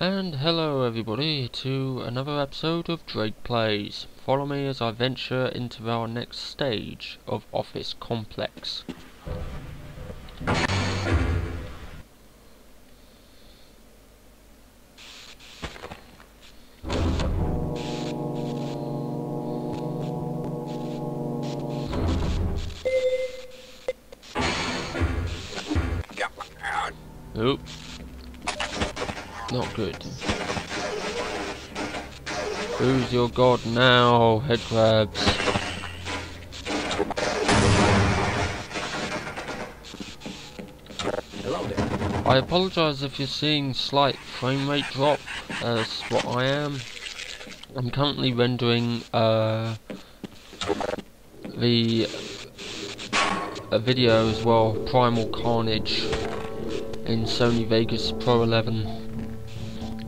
And hello everybody to another episode of Drake Plays. Follow me as I venture into our next stage of Office Complex. Oop. Not good. Who's your god now, head crabs? I apologise if you're seeing slight frame rate drop, as what I am. I'm currently rendering uh, the a video as well, Primal Carnage, in Sony Vegas Pro 11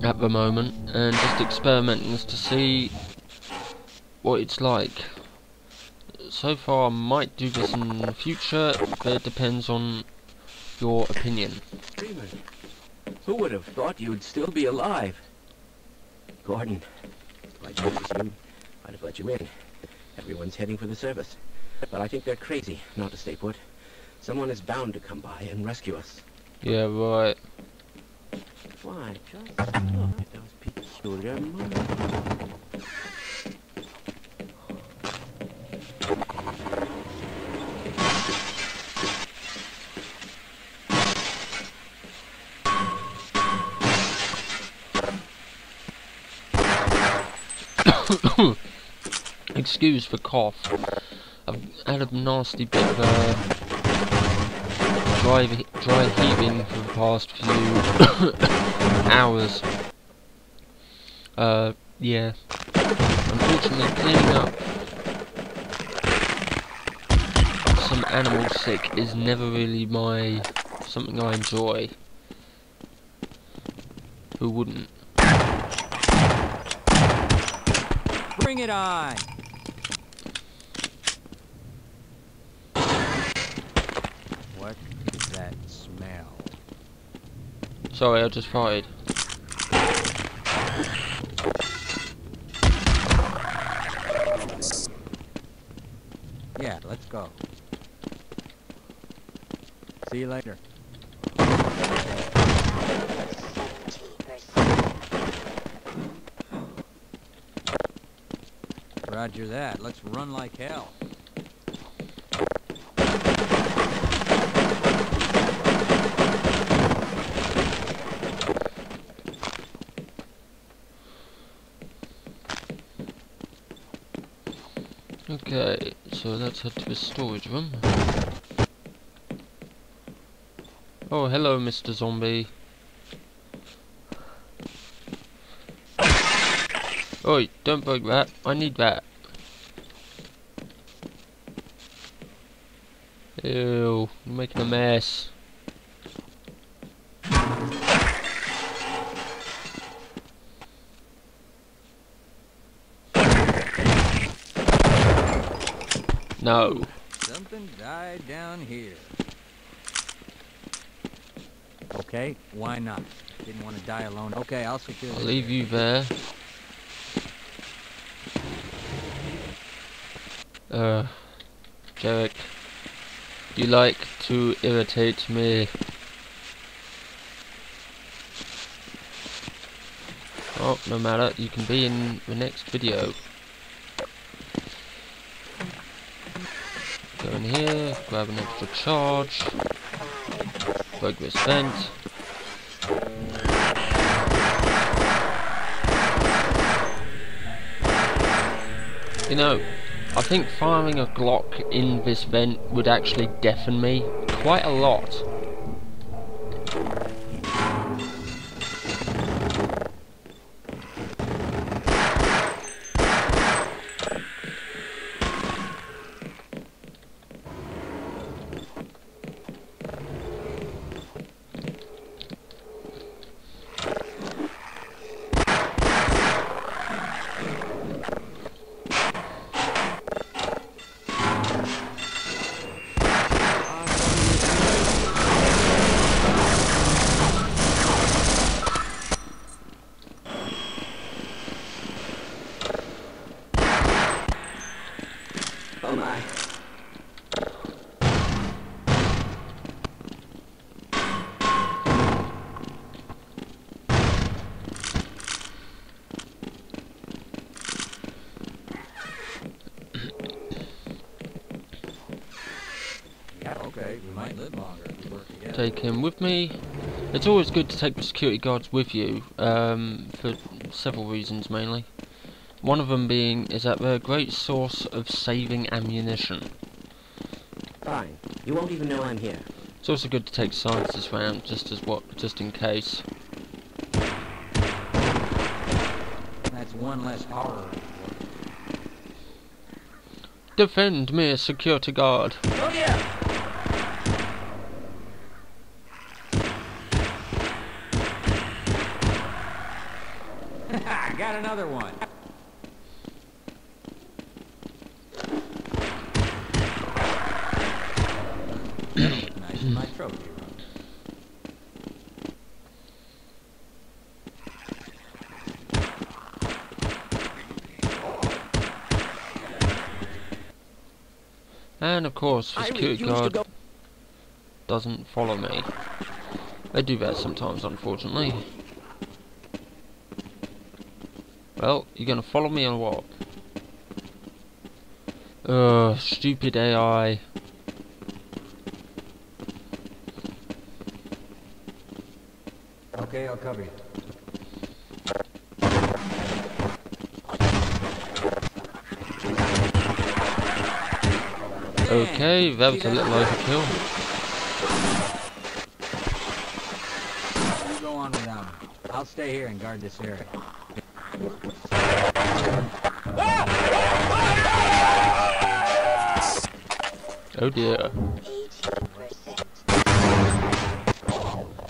at the moment, and just experimenting as to see what it's like. So far, I might do this in the future, but it depends on your opinion. Who would have thought you'd still be alive? Gordon, like you I'd have let you in. Everyone's heading for the service. But I think they're crazy not to stay put. Someone is bound to come by and rescue us. Yeah, right. Why, just look at those peculiar marks. Excuse the cough. I've had a nasty bit of uh, dry, dry heaving for the past few hours. Uh, yeah. Unfortunately, cleaning up some animal sick is never really my something I enjoy. Who wouldn't? Bring it on! What is that smell? Sorry, I just farted. Yeah, let's go. See you later. Roger that. Let's run like hell. Okay, so let's head to the storage room. Oh, hello, Mr. Zombie. Oi, don't break that. I need that. Ew, you're making a mess. No. Something died down here. Okay, why not? Didn't want to die alone. Okay, I'll secure I'll leave you there. Uh, Jarek, you like to irritate me. Oh, no matter, you can be in the next video. In here, grab an extra charge, break this vent. You know, I think firing a Glock in this vent would actually deafen me quite a lot. Might live longer if we work together. take him with me. It's always good to take the security guards with you, um, for several reasons mainly. One of them being is that they're a great source of saving ammunition. Fine. You won't even know I'm here. It's also good to take scientists round just as what, just in case. That's one less horror. Defend me, security guard. Oh yeah! I got another one. nice my trophy room. And of course, the I security guard doesn't follow me. They do that sometimes, unfortunately. Well, you're gonna follow me or what? Ugh, stupid AI. Okay, I'll cover you. Okay, that was a little overkill. You go on without um, me. I'll stay here and guard this area. Oh dear.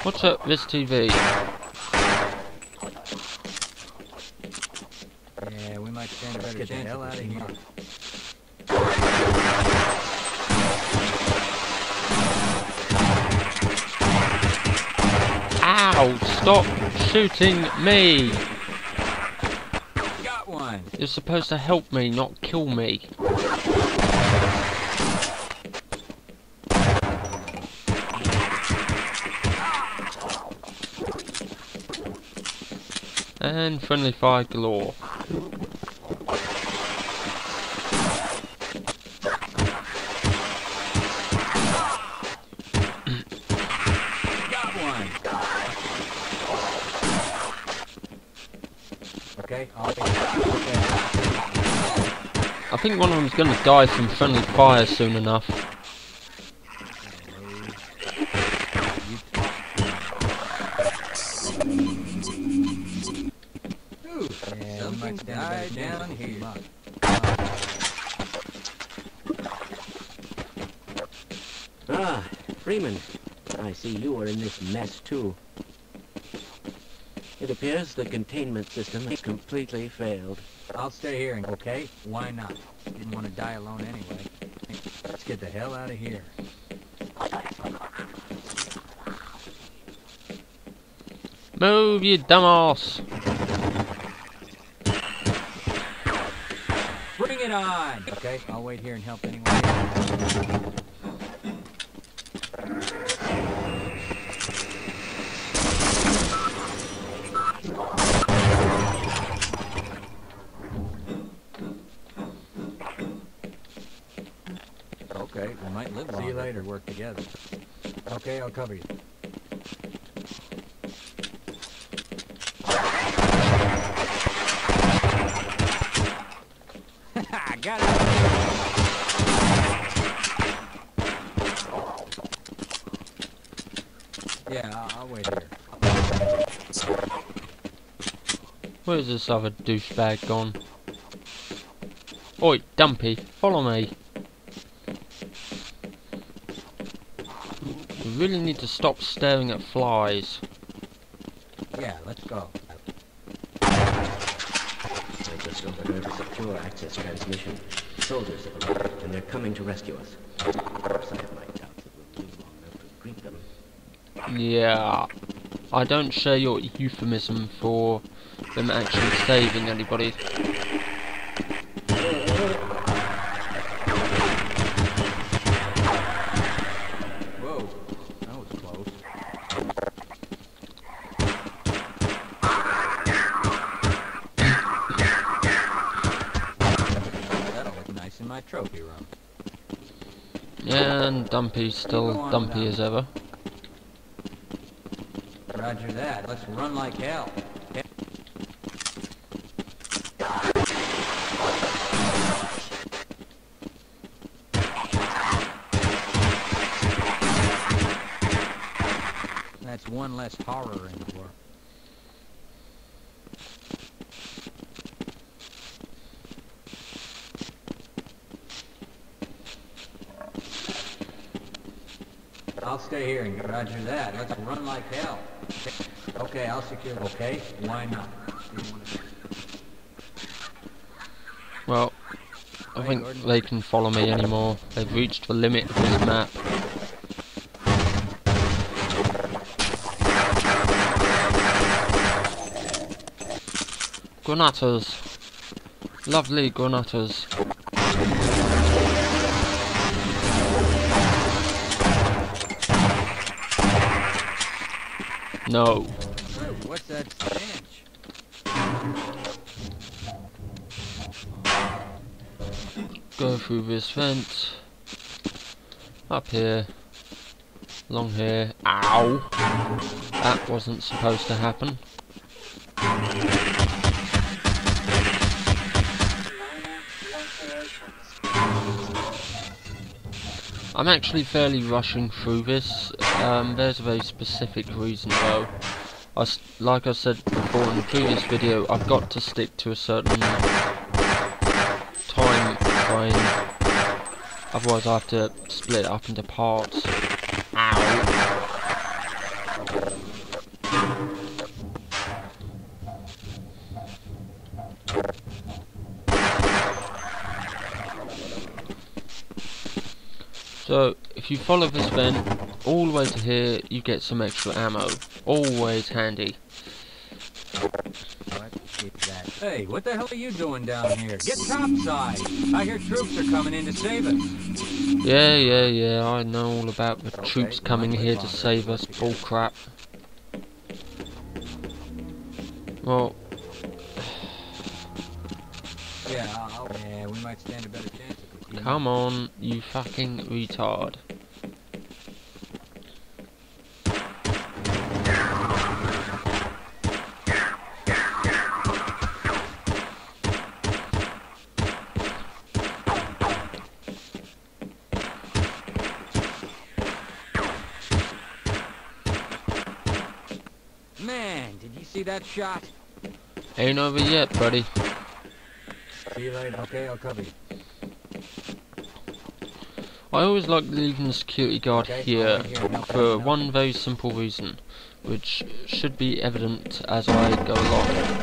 What's up, this TV? Yeah, we might stand a better get the chance hell out of here. Ow! Stop shooting me! You're supposed to help me, not kill me. And friendly fire galore. Got one. Okay, I'll okay. I think one of them's gonna die from friendly fire soon enough. Yeah, we might stand a better chance down here. Ah, Freeman. I see you are in this mess too. It appears the containment system has completely failed. I'll stay here, okay? Why not? Didn't want to die alone anyway. Let's get the hell out of here. Move, you dumbass! Bring it on! Okay, I'll wait here and help anyone. Okay, we might we work together. Okay, I'll cover you. Got it! Yeah, I'll, I'll wait here. Where's this other douchebag gone? Oi, Dumpy, follow me. Really need to stop staring at flies. Yeah, let's go. I just overheard a secure access transmission. Soldiers have arrived, and they're coming to rescue us. Course, I have my doubts that we'll live long enough to greet them. Yeah, I don't share your euphemism for them actually saving anybody. Whoa, that was close. That'll look nice in my trophy room. Yeah, And Dumpy's still dumpy as ever. Roger that. Let's run like hell. That's one less horror in the world. I'll stay here and roger that. Let's run like hell. Okay, I'll secure. Okay, why not? Well, I think they can follow me anymore. They've reached the limit of this map. Granatas. Lovely granatas. No. What's that stench? Go through this vent. Up here. Along here. Ow! That wasn't supposed to happen. I'm actually fairly rushing through this. Um, there's a very specific reason though. I like I said before in the previous video, I've got to stick to a certain time frame. Otherwise I have to split it up into parts. So, if you follow this vent all the way to here, you get some extra ammo. Always handy. What is that? Hey, what the hell are you doing down here? Get topside! I hear troops are coming in to save us. Yeah, yeah, yeah, I know all about the Okay, troops coming here to save us. Bull crap. Well, Yeah, I'll, yeah, we might stand a better chance if we team come on, you fucking retard. Man, did you see that shot? Ain't over yet, buddy. See you later. Okay, I'll cover you. I always like leaving the security guard here for one very simple reason, which should be evident as I go along.